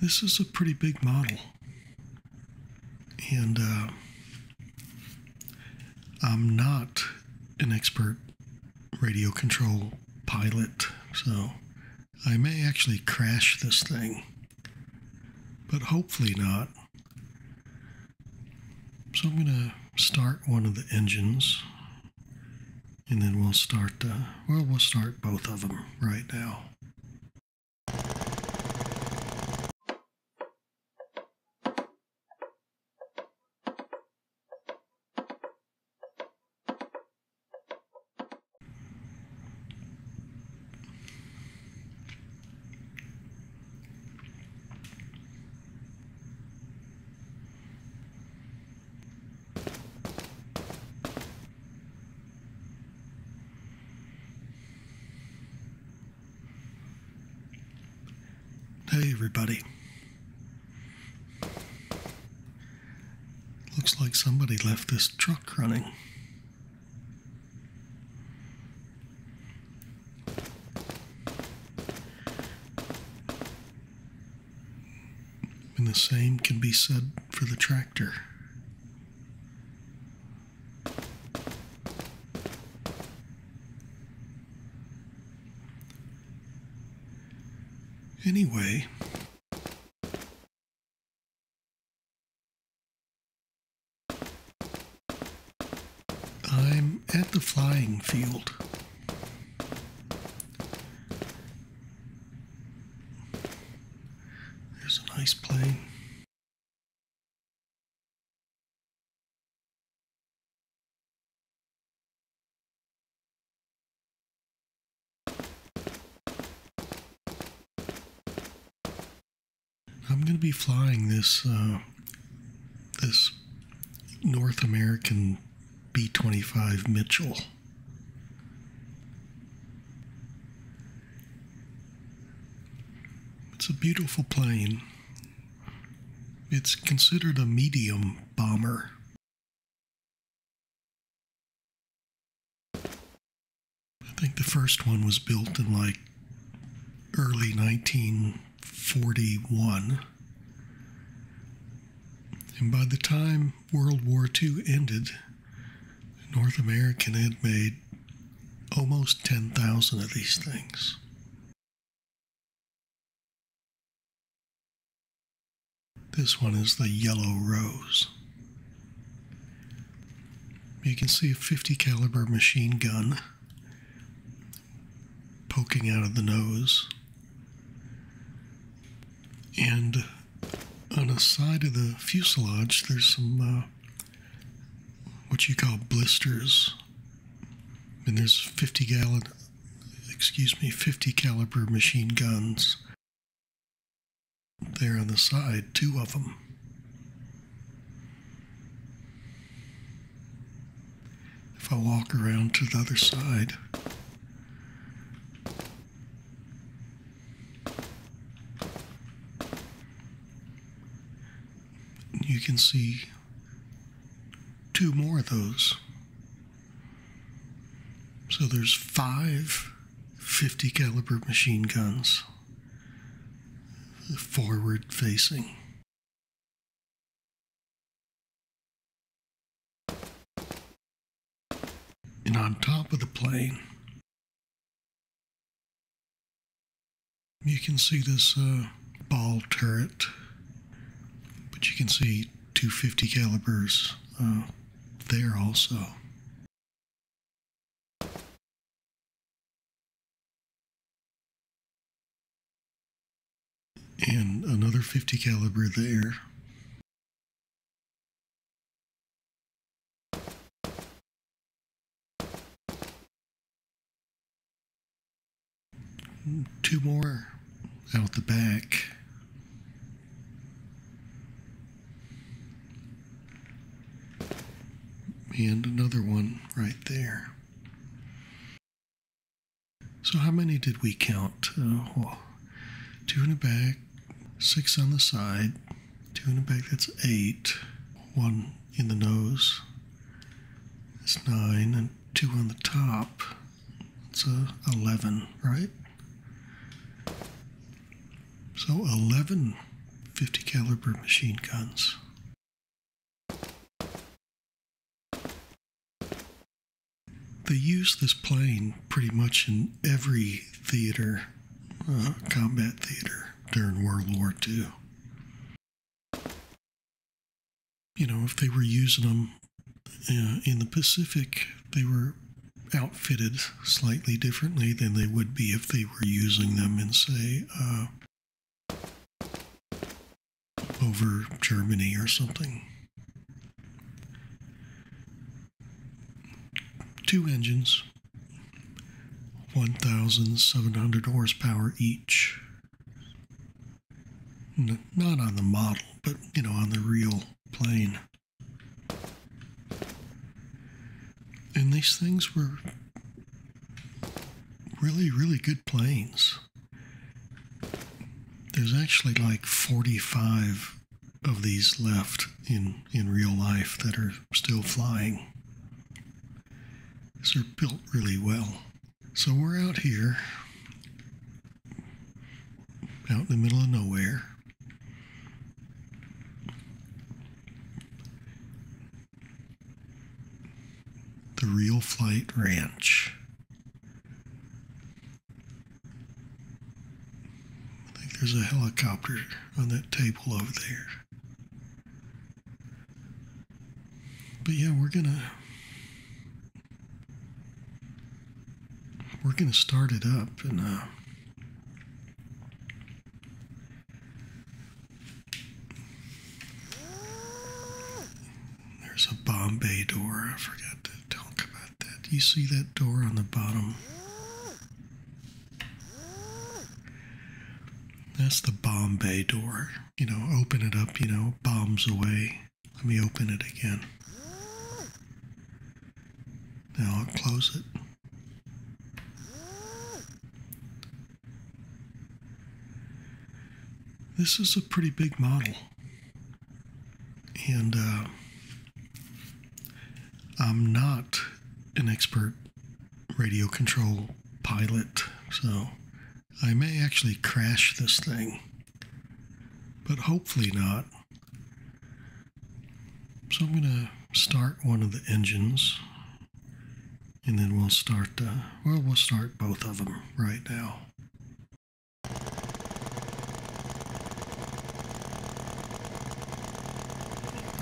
this is a pretty big model. And uh, I'm not an expert radio control pilot, so I may actually crash this thing, but hopefully not. So I'm going to start one of the engines, and then we'll start, uh, well, we'll start both of them right now. Hey, everybody. Looks like somebody left this truck running. And the same can be said for the tractor. Anyway, I'm at the flying field. There's a nice plane. Be flying this uh, this North American B-25 Mitchell. It's a beautiful plane. It's considered a medium bomber. I think the first one was built in like early 1941. And by the time World War II ended, North American had made almost 10,000 of these things. This one is the Yellow Rose. You can see a 50 caliber machine gun poking out of the nose. And on the side of the fuselage, there's some uh, what you call blisters. And there's 50 gallon, excuse me, 50 caliber machine guns there on the side, two of them. If I walk around to the other side, you can see two more of those. So there's five 50 caliber machine guns forward facing. And on top of the plane, you can see this uh, ball turret, but you can see 250 calibers uh, there also. And another 50 caliber there. Two more out the back. And another one right there. So, how many did we count? Uh, well, two in the back, six on the side, two in the back, that's eight, one in the nose, that's nine, and two on the top, that's uh, 11, right? So, 11 50 caliber machine guns. They use this plane pretty much in every theater, uh, combat theater during World War II. You know, if they were using them uh, in the Pacific, they were outfitted slightly differently than they would be if they were using them in, say, uh, over Germany or something. Two engines, 1,700 horsepower each. Not on the model, but you know, on the real plane. And these things were really, really good planes. There's actually like 45 of these left in, in real life that are still flying. These are built really well. So we're out here, out in the middle of nowhere. The Real Flight Ranch. I think there's a helicopter on that table over there. But yeah, we're gonna we're gonna start it up and uh there's a bomb bay door. I forgot to talk about that. You see that door on the bottom? That's the bomb bay door. You know, open it up, you know, bombs away. Let me open it again. Now I'll close it. This is a pretty big model. And uh, I'm not an expert radio control pilot, so I may actually crash this thing, but hopefully not. So I'm going to start one of the engines, and then we'll start, uh, well, we'll start both of them right now.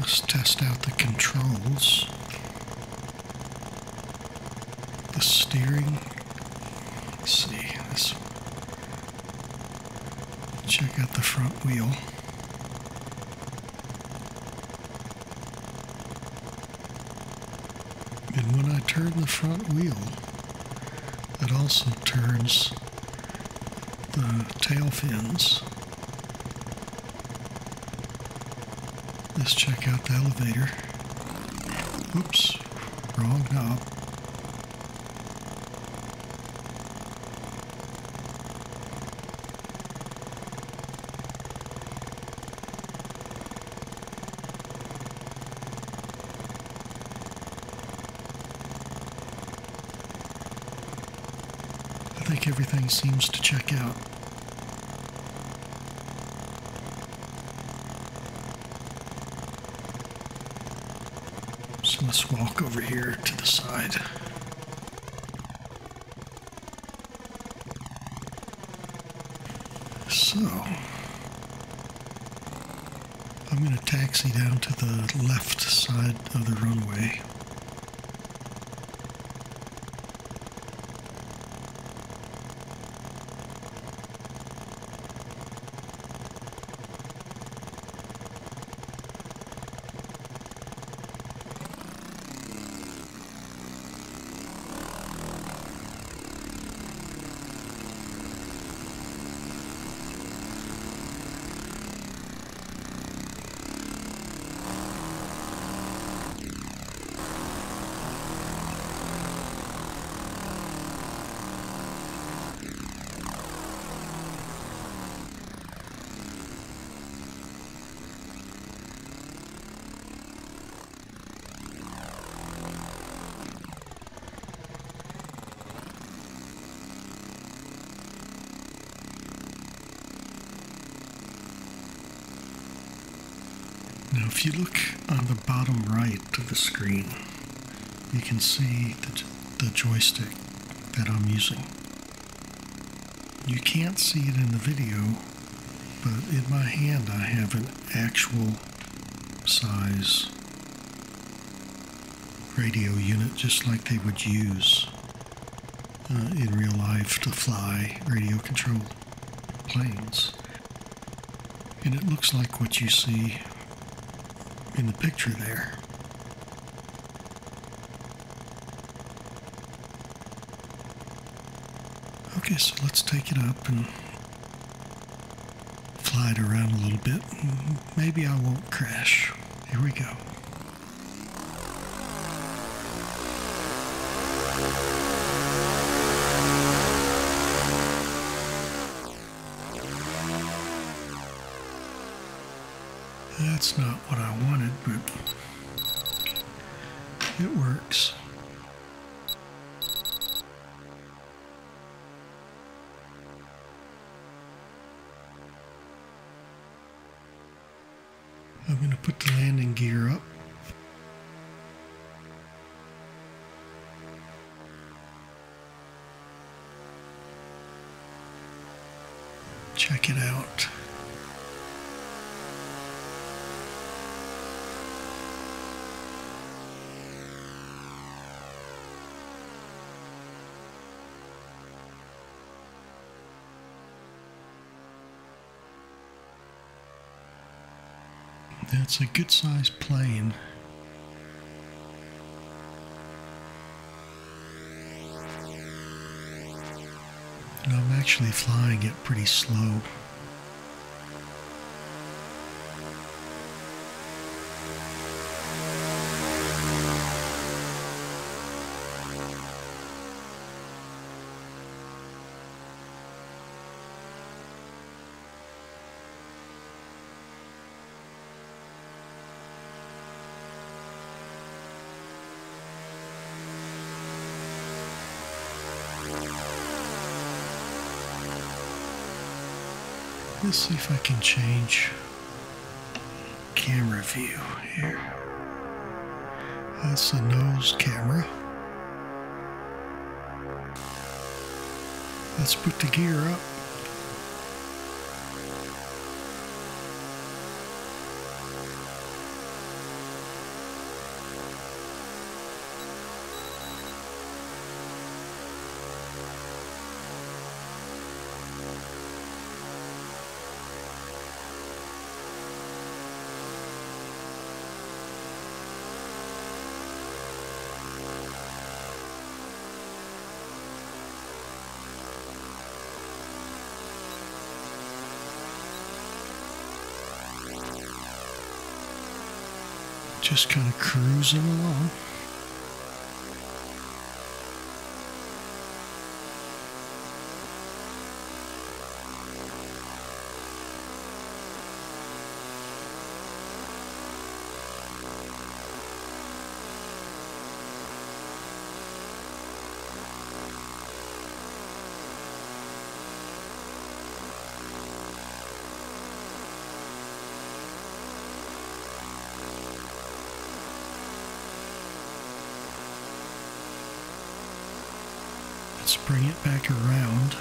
Let's test out the controls. The steering. Let's see. Let's check out the front wheel. And when I turn the front wheel, it also turns the tail fins. Let's check out the elevator. Oops, wrong knob. I think everything seems to check out. Let's walk over here to the side. So, I'm going to taxi down to the left side of the runway. If you look on the bottom right of the screen, you can see the, the joystick that I'm using. You can't see it in the video, but in my hand I have an actual size radio unit just like they would use uh, in real life to fly radio controlled planes. And it looks like what you see in the picture there. Okay, so let's take it up and fly it around a little bit. Maybe I won't crash. Here we go. That's not what I wanted, but it works. I'm going to put the landing gear up. Check it out. That's a good sized plane. And I'm actually flying it pretty slow. Let's see if I can change camera view here. That's the nose camera. Let's put the gear up. Just kind of cruising along. Back around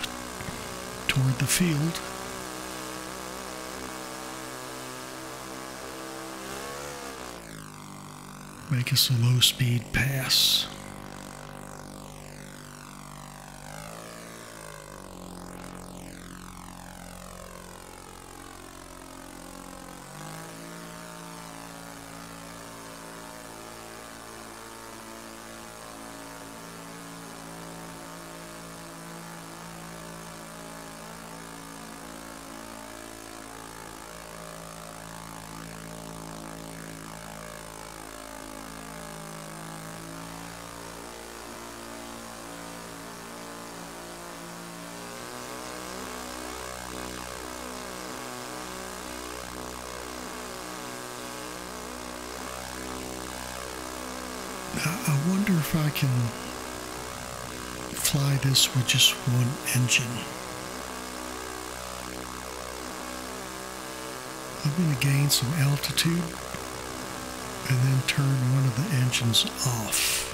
toward the field. Make us a low speed pass. I wonder if I can fly this with just one engine. I'm going to gain some altitude and then turn one of the engines off.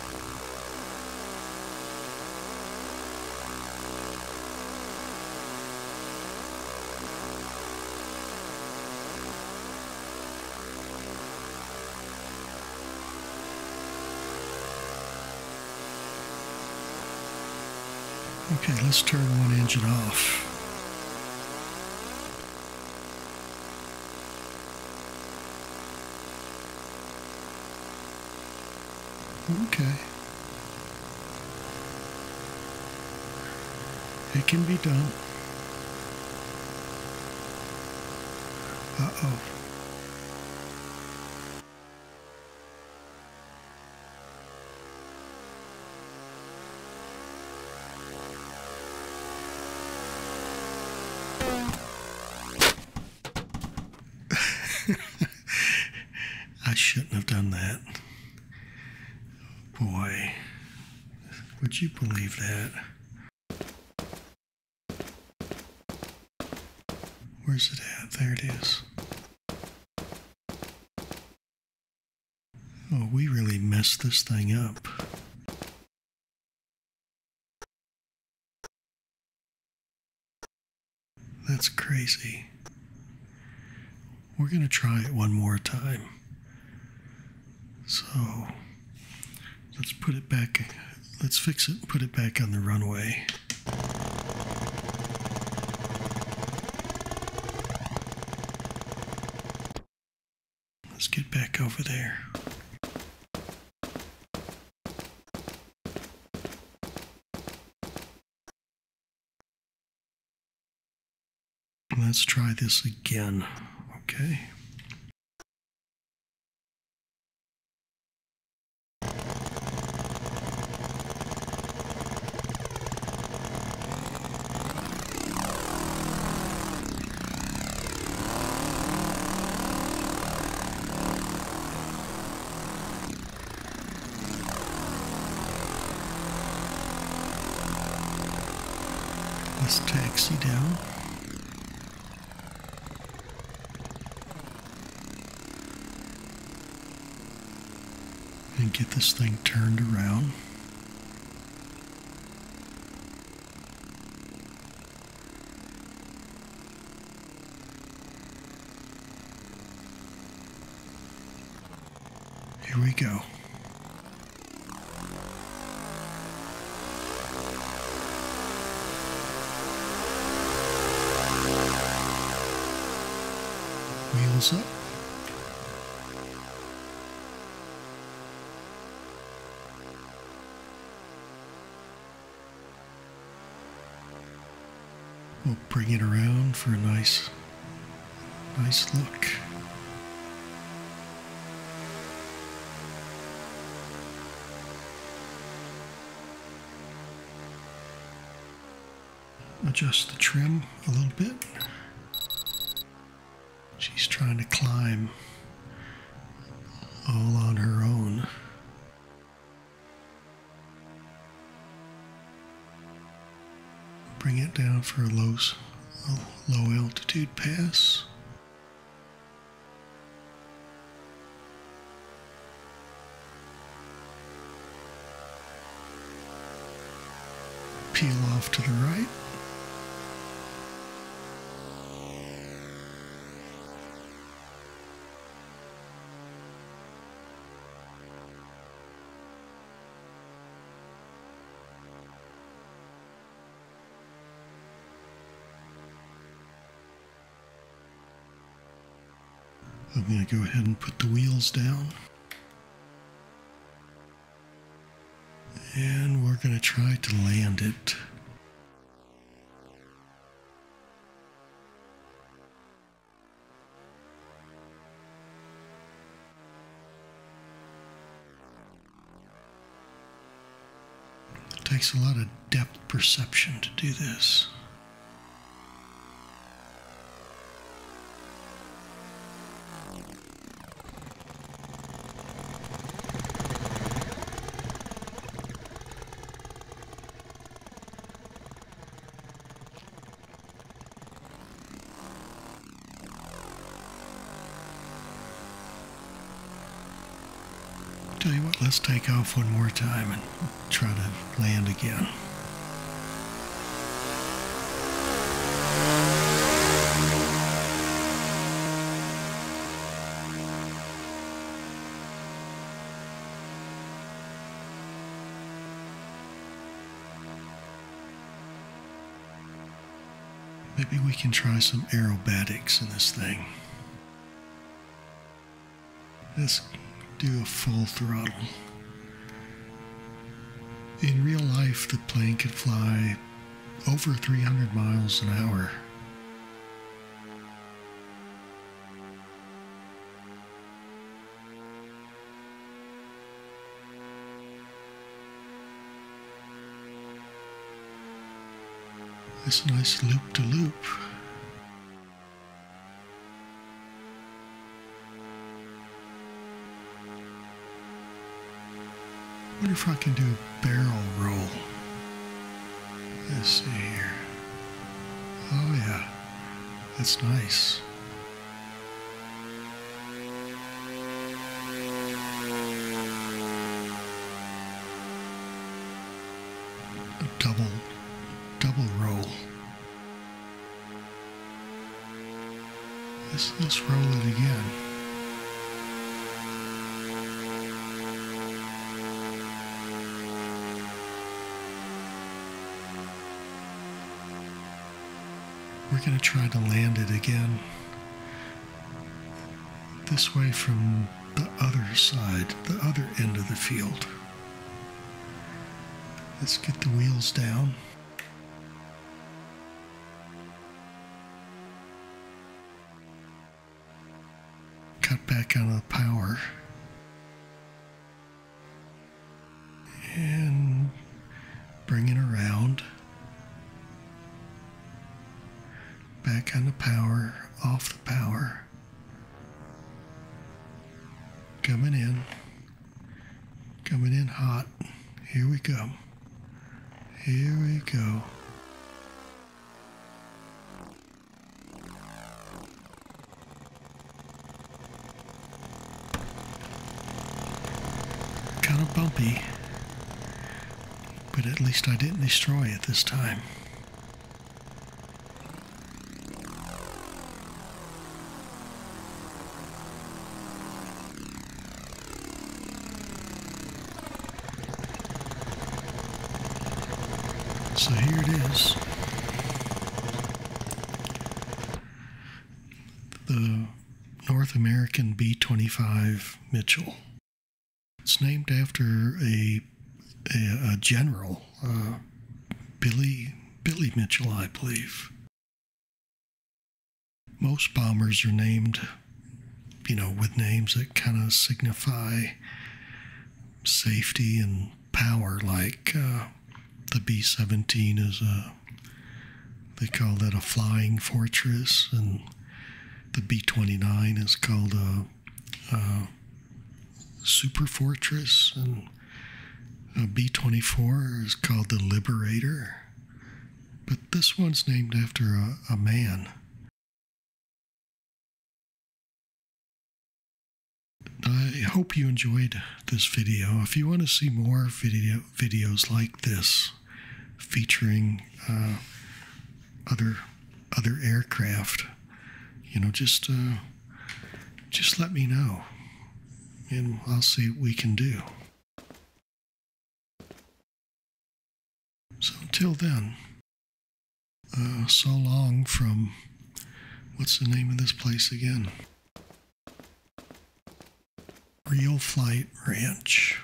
Okay, let's turn one engine off. Okay. It can be done. Uh would you believe that? Where's it at? There it is. Oh, we really messed this thing up. That's crazy. We're going to try it one more time. So let's put it back. Let's fix it and put it back on the runway. Let's get back over there. Let's try this again. Okay. Let's taxi down. And get this thing turned around. Here we go. Wheels up. We'll bring it around for a nice, nice look. Adjust the trim a little bit. Trying to climb all on her own. Bring it down for a low, low altitude pass. Peel off to the right. I'm going to go ahead and put the wheels down. And we're going to try to land it. It takes a lot of depth perception to do this. Tell you what, let's take off one more time and try to land again. Maybe we can try some aerobatics in this thing. Let's do a full throttle. In real life, the plane could fly over 300 miles an hour. This nice loop to loop. Wonder if I can do a barrel roll. Let's see here. Oh, yeah. That's nice. A double, double roll. Let's, let's roll try to land it again. This way from the other side, the other end of the field. Let's get the wheels down. Cut back on the power. And bring it around. On the power, off the power. Coming in, coming in hot. Here we go. Here we go. Kind of bumpy, but at least I didn't destroy it this time. Five Mitchell. It's named after a, a, a general, uh, Billy, Billy Mitchell, I believe. Most bombers are named, you know, with names that kind of signify safety and power, like uh, the B 17 is a, they call that a flying fortress, and the B 29 is called a a super fortress, and a B 24 is called the Liberator. But this one's named after a, a man. I hope you enjoyed this video. If you want to see more video videos like this, featuring uh, other other aircraft, you know, just uh, just let me know, and I'll see what we can do. So until then, uh, so long from what's the name of this place again? Real Flight Ranch.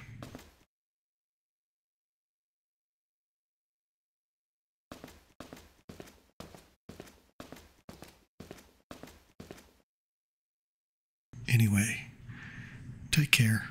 Anyway, take care.